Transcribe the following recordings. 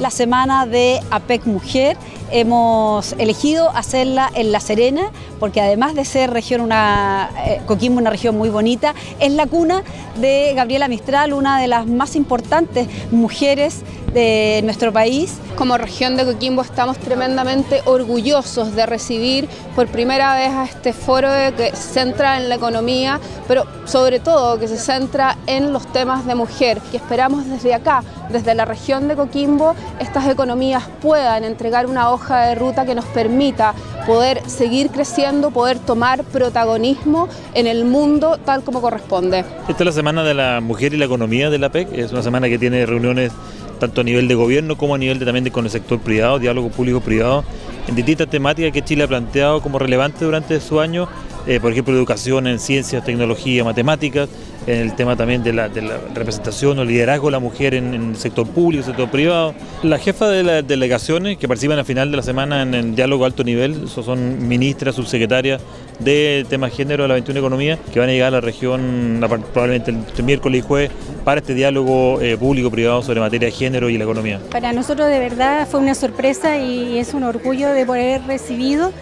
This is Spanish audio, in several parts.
la semana de APEC Mujer. Hemos elegido hacerla en La Serena, porque además de ser región una, eh, Coquimbo una región muy bonita, es la cuna de Gabriela Mistral, una de las más importantes mujeres de nuestro país. Como región de Coquimbo estamos tremendamente orgullosos de recibir por primera vez a este foro que se centra en la economía, pero sobre todo que se centra en los temas de mujer. Y esperamos desde acá, desde la región de Coquimbo, estas economías puedan entregar una hoja de ruta que nos permita poder seguir creciendo, poder tomar protagonismo en el mundo tal como corresponde. Esta es la Semana de la Mujer y la Economía de la PEC, es una semana que tiene reuniones tanto a nivel de gobierno como a nivel de, también con el sector privado, diálogo público-privado, en distintas temáticas que Chile ha planteado como relevantes durante su año, eh, por ejemplo, educación en ciencias, tecnología, matemáticas, en el tema también de la, representación o liderazgo de la mujer en, el sector público, sector privado. La jefa de las delegaciones que participan al final de la semana en el diálogo alto nivel, son ministras, subsecretarias de temas género de la 21 Economía, que van a llegar a la región probablemente el miércoles y jueves para este diálogo eh, público-privado sobre materia de género y la economía. Para nosotros de verdad fue una sorpresa y es un orgullo de poder recibido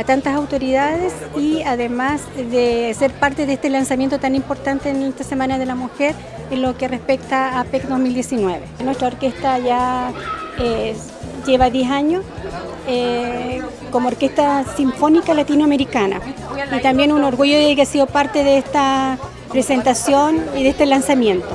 a tantas autoridades y además de ser parte de este lanzamiento tan importante en esta Semana de la Mujer en lo que respecta a PEC 2019. Nuestra orquesta ya eh, lleva 10 años eh, como Orquesta Sinfónica Latinoamericana y también un orgullo de que he sido parte de esta presentación y de este lanzamiento.